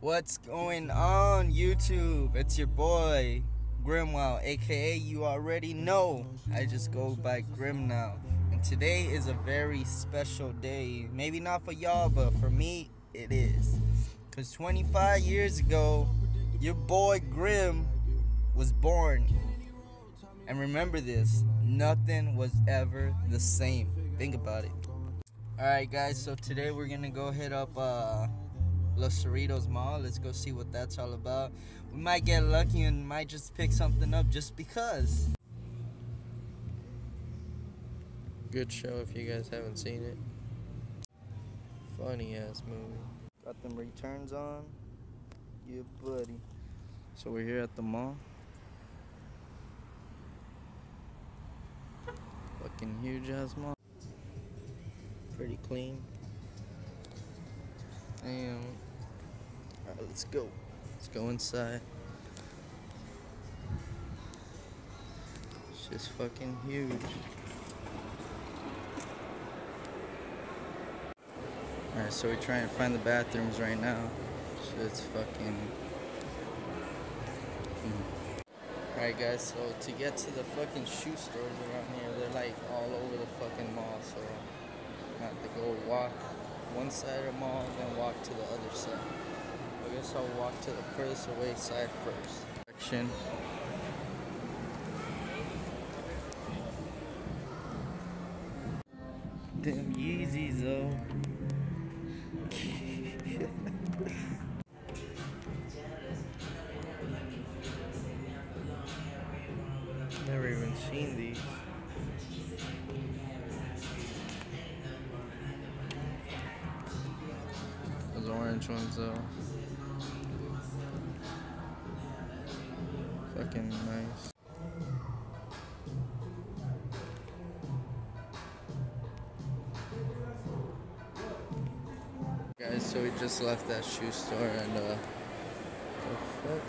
What's going on, YouTube? It's your boy, Grimwow, aka you already know. I just go by Grim now. And today is a very special day. Maybe not for y'all, but for me, it is. Because 25 years ago, your boy Grim was born. And remember this nothing was ever the same. Think about it. Alright, guys, so today we're gonna go hit up uh, Los Cerritos Mall. Let's go see what that's all about. We might get lucky and might just pick something up just because. Good show if you guys haven't seen it. Funny ass movie. Got them returns on. Yeah, buddy. So we're here at the mall. Fucking huge ass mall. Pretty clean. Alright, let's go. Let's go inside. It's just fucking huge. Alright, so we're trying to find the bathrooms right now. So it's fucking. Hmm. Alright, guys, so to get to the fucking shoe stores around here, they're like all over the fucking mall, so have to go walk one side of the mall, then walk to the other side. I guess I'll walk to the furthest away side first. Section. Them Yeezys, though. Never even seen these. Orange ones though. Fucking nice. Guys, so we just left that shoe store and uh the fuck?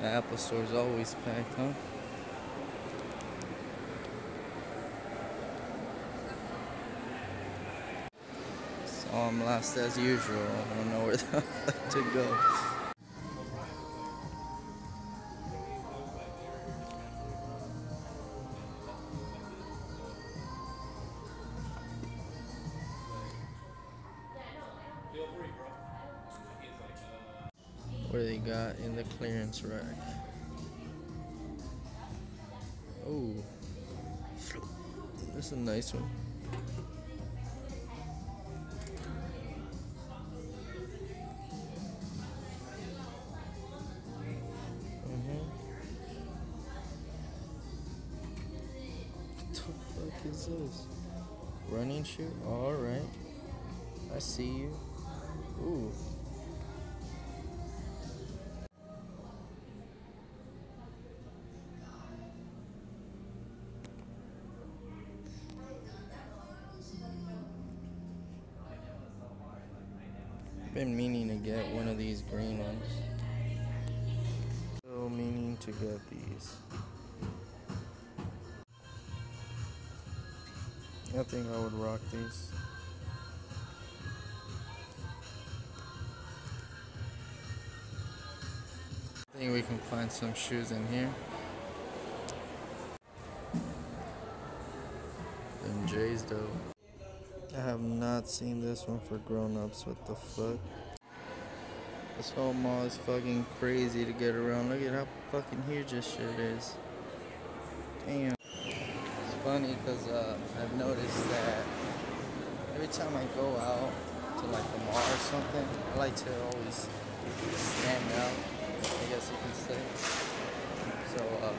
The Apple always packed, huh? Saw him last as usual. I don't know where to go. What do they got in the clearance rack? Oh, this is a nice one. Is this? Running shoe? Alright. I see you. Ooh. Been meaning to get one of these green ones. So meaning to get these. I think I would rock these. I think we can find some shoes in here. Them J's though. I have not seen this one for grown-ups. What the fuck? This whole mall is fucking crazy to get around. Look at how fucking huge this shit is. Damn. Funny because uh, I've noticed that every time I go out to like the mall or something, I like to always stand out, I guess you can say. So uh,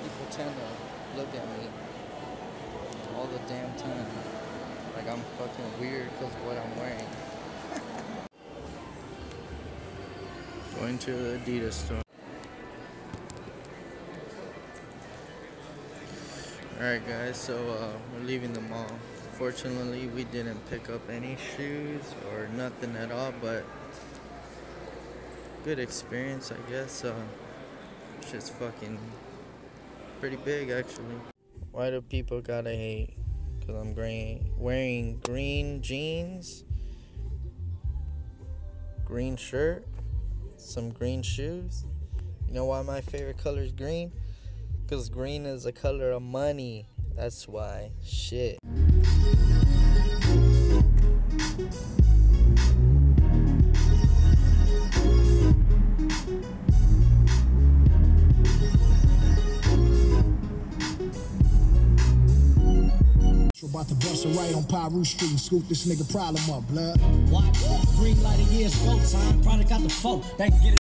people tend to look at me all the damn time. Like I'm fucking weird because of what I'm wearing. Going to the Adidas store. Alright guys, so uh, we're leaving the mall. Fortunately, we didn't pick up any shoes or nothing at all, but good experience, I guess. Uh, shit's fucking pretty big, actually. Why do people gotta hate? Cause I'm green, wearing green jeans, green shirt, some green shoes. You know why my favorite color is green? Cause green is the color of money. That's why. Shit. About to bust a right on Piru Street and scoop this nigga problem up, blood. What? Green light of years, go time. Product got the phone. That can get it.